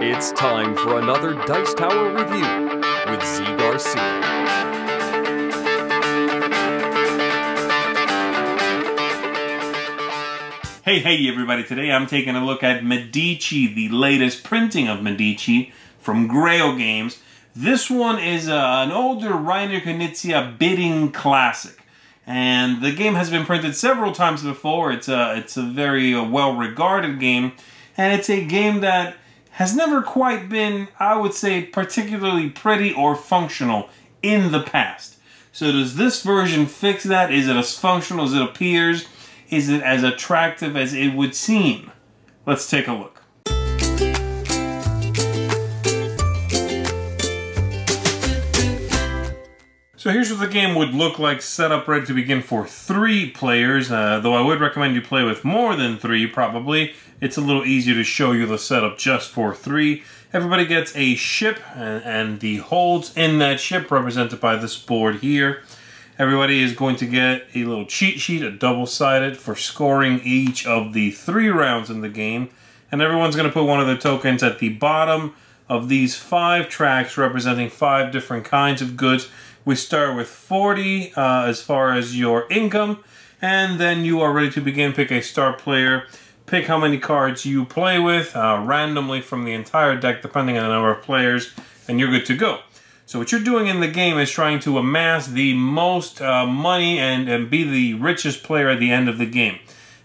It's time for another Dice Tower review with Zee Garcia. Hey, hey, everybody. Today I'm taking a look at Medici, the latest printing of Medici from Grail Games. This one is uh, an older Reiner Knizia bidding classic. And the game has been printed several times before. It's a, it's a very uh, well-regarded game. And it's a game that has never quite been, I would say, particularly pretty or functional in the past. So does this version fix that? Is it as functional as it appears? Is it as attractive as it would seem? Let's take a look. So here's what the game would look like set up ready to begin for three players, uh, though I would recommend you play with more than three probably. It's a little easier to show you the setup just for three. Everybody gets a ship and, and the holds in that ship represented by this board here. Everybody is going to get a little cheat sheet, a double-sided, for scoring each of the three rounds in the game. And everyone's going to put one of their tokens at the bottom of these five tracks representing five different kinds of goods. We start with 40 uh, as far as your income, and then you are ready to begin. Pick a star player, pick how many cards you play with uh, randomly from the entire deck, depending on the number of players, and you're good to go. So what you're doing in the game is trying to amass the most uh, money and, and be the richest player at the end of the game.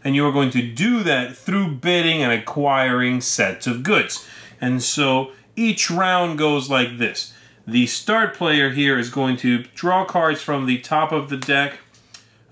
And you are going to do that through bidding and acquiring sets of goods. And so each round goes like this. The start player here is going to draw cards from the top of the deck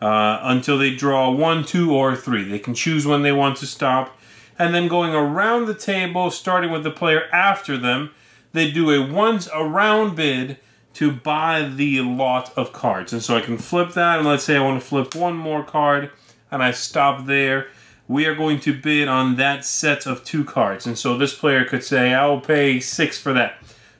uh, until they draw one, two, or three. They can choose when they want to stop. And then going around the table, starting with the player after them, they do a once around bid to buy the lot of cards. And so I can flip that, and let's say I want to flip one more card, and I stop there. We are going to bid on that set of two cards. And so this player could say, I'll pay six for that.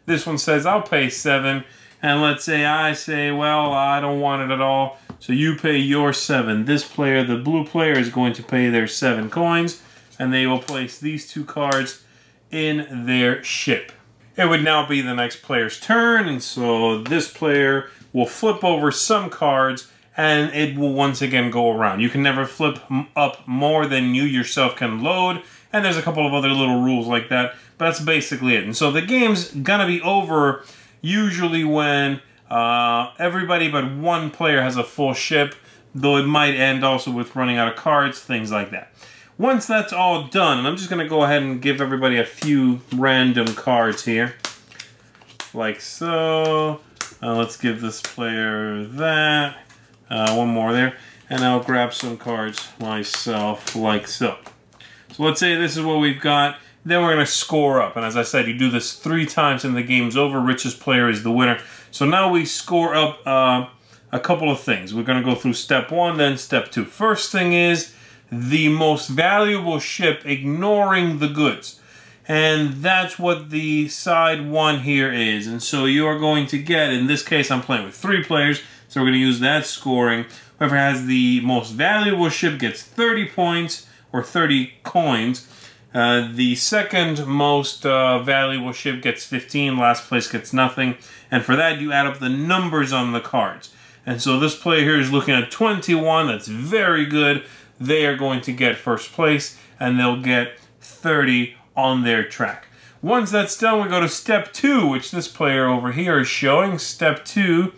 This one says, I'll pay seven. And let's say I say, well, I don't want it at all. So you pay your seven. This player, the blue player, is going to pay their seven coins. And they will place these two cards in their ship. It would now be the next player's turn. And so this player will flip over some cards and it will once again go around. You can never flip up more than you yourself can load. And there's a couple of other little rules like that. But that's basically it. And so the game's gonna be over usually when uh, everybody but one player has a full ship, though it might end also with running out of cards, things like that. Once that's all done, and I'm just going to go ahead and give everybody a few random cards here. Like so. Uh, let's give this player that. Uh, one more there. And I'll grab some cards myself like so. So let's say this is what we've got. Then we're going to score up. And as I said, you do this three times and the game's over. Richest player is the winner. So now we score up uh, a couple of things. We're going to go through step one, then step two. First thing is the most valuable ship ignoring the goods. And that's what the side one here is. And so you are going to get, in this case I'm playing with three players, so we're going to use that scoring. Whoever has the most valuable ship gets 30 points or 30 coins. Uh, the second most uh, valuable ship gets 15, last place gets nothing. And for that, you add up the numbers on the cards. And so this player here is looking at 21, that's very good. They are going to get first place, and they'll get 30 on their track. Once that's done, we go to step two, which this player over here is showing. Step two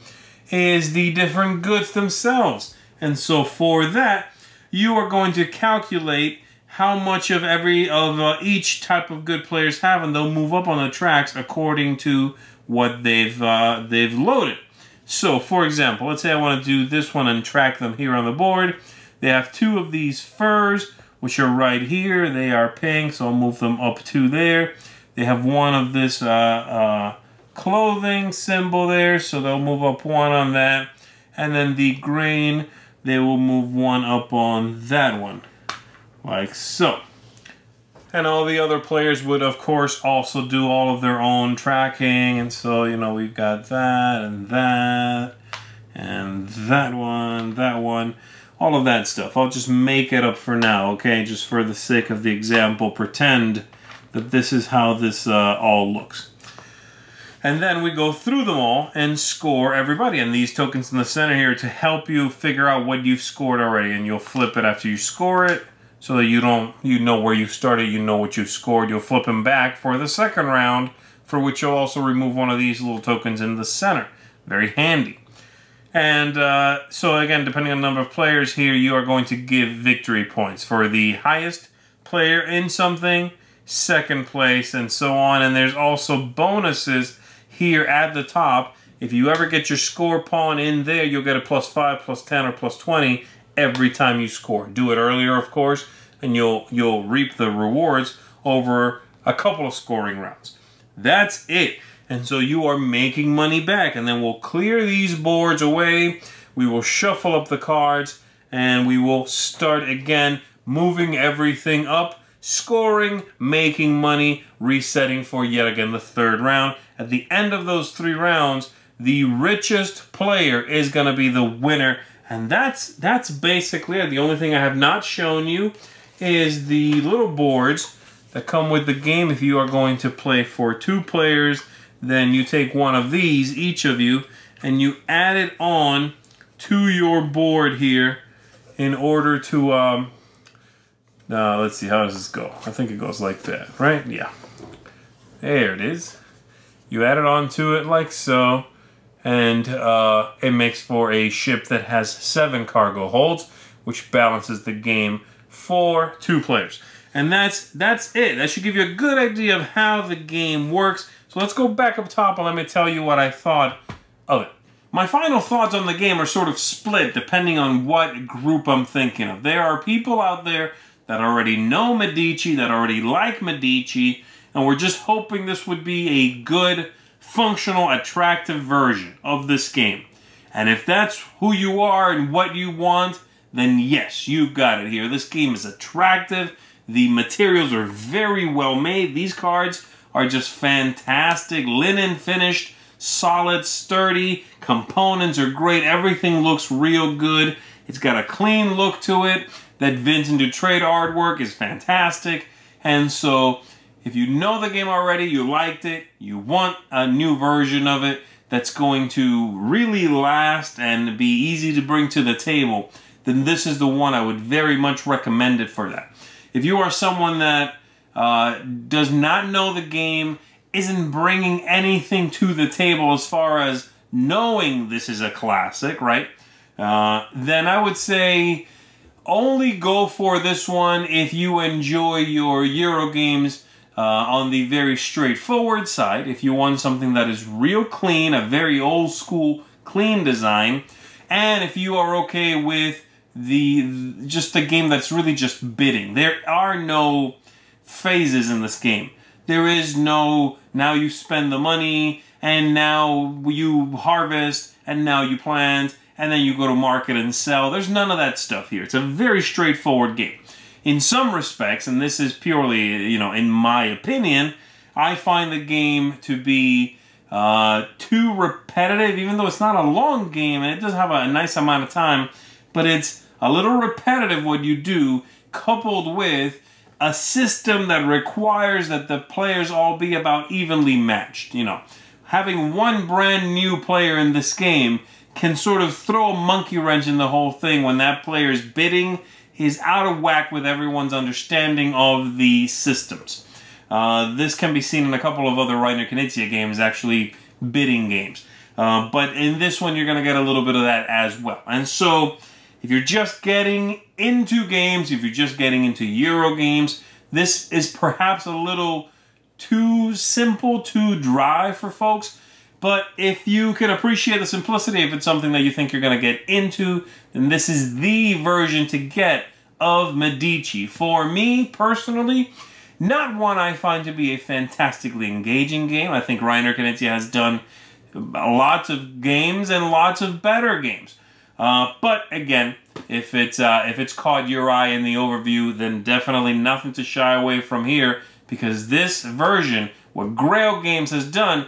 is the different goods themselves. And so for that, you are going to calculate how much of every of uh, each type of good players have, and they'll move up on the tracks according to what they've uh, they've loaded. So, for example, let's say I want to do this one and track them here on the board. They have two of these furs, which are right here. They are pink, so I'll move them up to there. They have one of this uh, uh, clothing symbol there, so they'll move up one on that. And then the grain, they will move one up on that one, like so. And all the other players would, of course, also do all of their own tracking. And so, you know, we've got that and that and that one, that one. all of that stuff. I'll just make it up for now, okay? Just for the sake of the example, pretend that this is how this uh, all looks. And then we go through them all and score everybody. And these tokens in the center here to help you figure out what you've scored already. And you'll flip it after you score it so that you don't you know where you started, you know what you've scored. You'll flip them back for the second round, for which you'll also remove one of these little tokens in the center. Very handy. And uh, so again, depending on the number of players here, you are going to give victory points for the highest player in something, second place, and so on. And there's also bonuses here at the top. If you ever get your score pawn in there, you'll get a plus 5, plus 10, or plus 20 every time you score. Do it earlier, of course, and you'll you'll reap the rewards over a couple of scoring rounds. That's it. And so you are making money back. And then we'll clear these boards away. We will shuffle up the cards and we will start again moving everything up, scoring, making money, resetting for yet again the third round. At the end of those three rounds, the richest player is going to be the winner. And that's that's basically it. The only thing I have not shown you is the little boards that come with the game if you are going to play for two players then you take one of these, each of you, and you add it on to your board here in order to, um, uh, let's see, how does this go? I think it goes like that, right? Yeah. There it is. You add it onto it like so, and uh, it makes for a ship that has seven cargo holds, which balances the game for two players. And that's that's it. That should give you a good idea of how the game works. So let's go back up top and let me tell you what I thought of it. My final thoughts on the game are sort of split depending on what group I'm thinking of. There are people out there that already know Medici, that already like Medici, and we're just hoping this would be a good, functional, attractive version of this game. And if that's who you are and what you want, then yes, you've got it here. This game is attractive. The materials are very well made. These cards are just fantastic. Linen finished, solid, sturdy. Components are great. Everything looks real good. It's got a clean look to it. That Vincent Dutrait artwork is fantastic. And so, if you know the game already, you liked it, you want a new version of it that's going to really last and be easy to bring to the table, then this is the one I would very much recommend it for that. If you are someone that uh, does not know the game, isn't bringing anything to the table as far as knowing this is a classic, right? Uh, then I would say only go for this one if you enjoy your Euro games uh, on the very straightforward side. If you want something that is real clean, a very old school clean design, and if you are okay with the just a game that's really just bidding. There are no phases in this game. There is no now you spend the money and now you harvest and now you plant and then you go to market and sell. There's none of that stuff here. It's a very straightforward game. In some respects, and this is purely, you know, in my opinion, I find the game to be uh, too repetitive, even though it's not a long game and it does have a nice amount of time, but it's a little repetitive what you do coupled with a system that requires that the players all be about evenly matched. You know, having one brand new player in this game can sort of throw a monkey wrench in the whole thing when that player is bidding is out of whack with everyone's understanding of the systems. Uh, this can be seen in a couple of other Reiner Knizia games, actually bidding games. Uh, but in this one, you're going to get a little bit of that as well. And so if you're just getting into games, if you're just getting into Euro games, this is perhaps a little too simple, too dry for folks. But if you can appreciate the simplicity, if it's something that you think you're going to get into, then this is the version to get of Medici. For me, personally, not one I find to be a fantastically engaging game. I think Reiner Knizia has done lots of games and lots of better games. Uh, but again, if it's uh, if it's caught your eye in the overview, then definitely nothing to shy away from here because this version, what Grail Games has done,